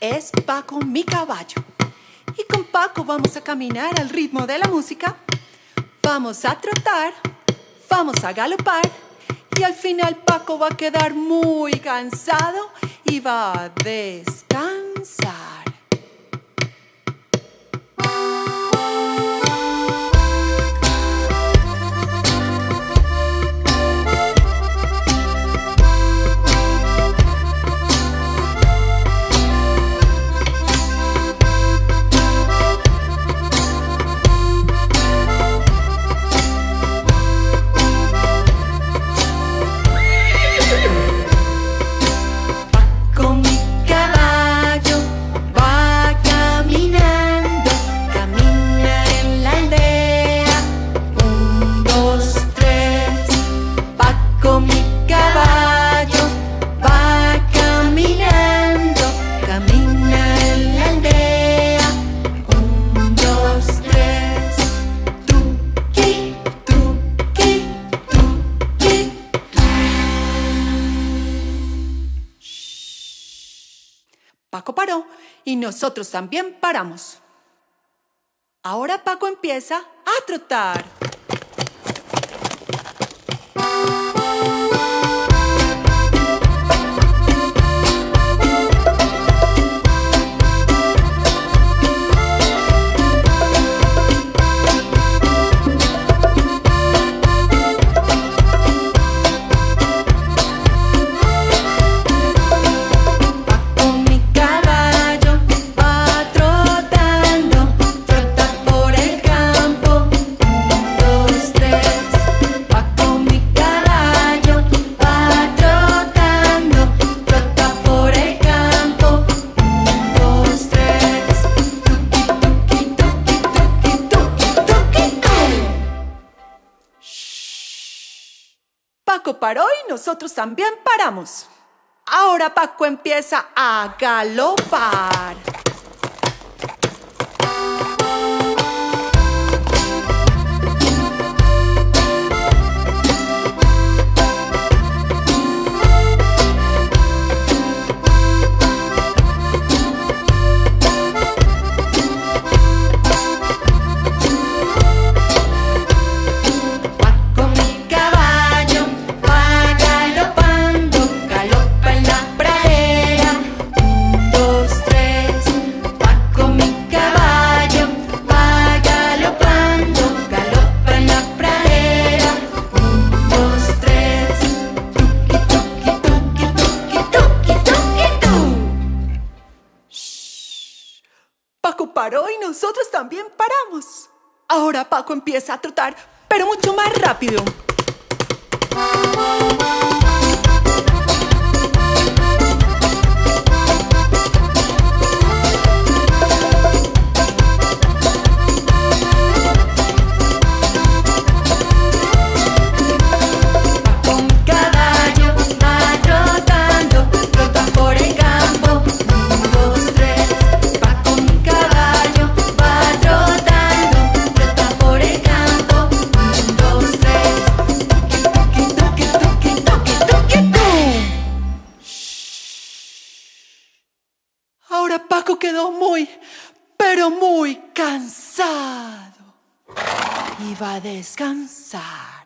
Es Paco mi caballo. Y con Paco vamos a caminar al ritmo de la música. Vamos a trotar, vamos a galopar. Y al final Paco va a quedar muy cansado y va a descansar. Paco paró y nosotros también paramos. Ahora Paco empieza a trotar. Paró y nosotros también paramos. Ahora Paco empieza a galopar. Paco paró y nosotros también paramos. Ahora Paco empieza a trotar, pero mucho más rápido. Quedó muy, pero muy cansado. Y va a descansar.